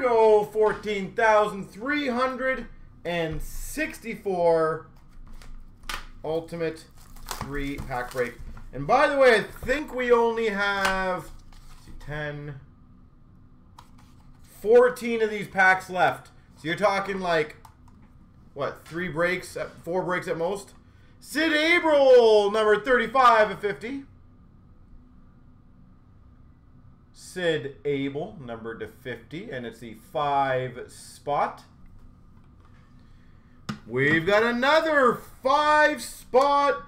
go. 14,364 Ultimate 3 pack break. And by the way, I think we only have see, 10, 14 of these packs left. So you're talking like, what, three breaks, at, four breaks at most? Sid Abel, number 35 of 50. Sid Abel, number to 50, and it's the five spot. We've got another five spot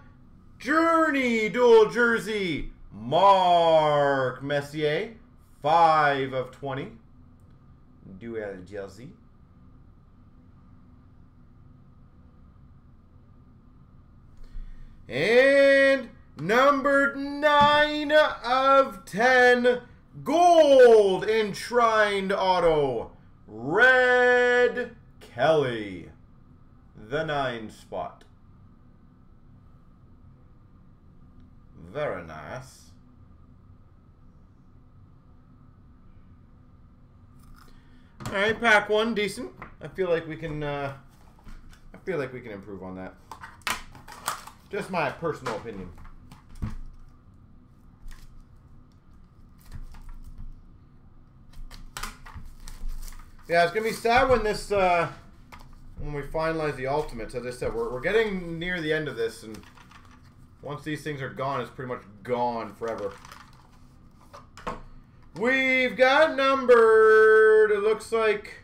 Journey dual jersey. Mark Messier, 5 of 20. Dual jersey. And numbered 9 of 10. Gold enshrined auto. Red Kelly. The 9 spot. Very nice. All right, pack one, decent. I feel like we can. Uh, I feel like we can improve on that. Just my personal opinion. Yeah, it's gonna be sad when this uh, when we finalize the ultimates. As I said, we're we're getting near the end of this, and once these things are gone, it's pretty much gone forever. We've got numbered, it looks like...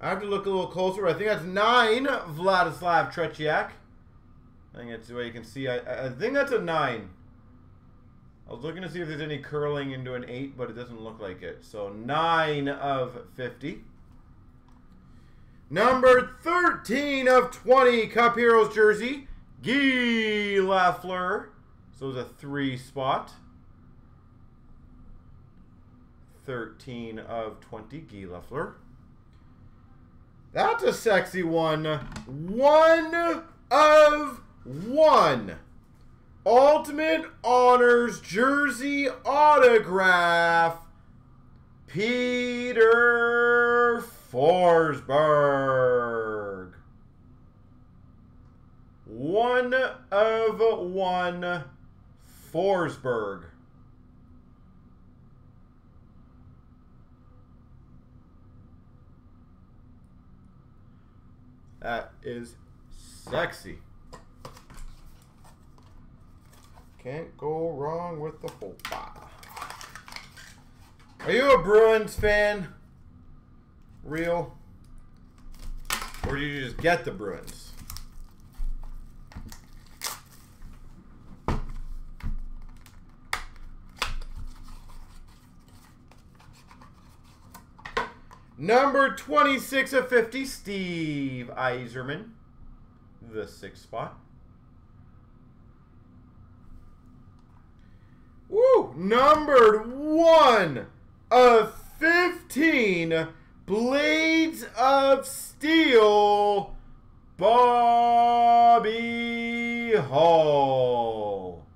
I have to look a little closer. I think that's nine, Vladislav Tretiak. I think that's the way you can see. I, I think that's a nine. I was looking to see if there's any curling into an eight, but it doesn't look like it. So nine of 50. Number 13 of 20, Cup Heroes jersey, Guy Lafleur. So it's a three spot. 13 of 20, Guy Lafleur. That's a sexy one. One of one. Ultimate Honors Jersey Autograph. Peter Forsberg. One of one Forsberg. That is sexy. Can't go wrong with the whole file. Are you a Bruins fan? real? Or do you just get the Bruins? Number 26 of 50, Steve Yzerman. The sixth spot. Woo! Numbered 1 of 15, Blades of Steel, Bobby Hull.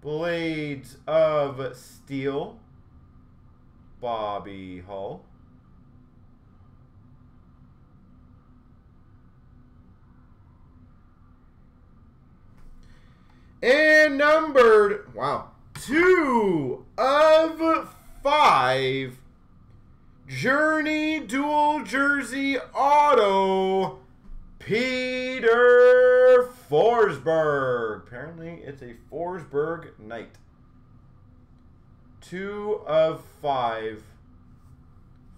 Blades of Steel, Bobby Hull. And numbered, wow, two of five. Journey Dual Jersey Auto. Peter Forsberg. Apparently, it's a Forsberg night. Two of five.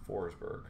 Forsberg.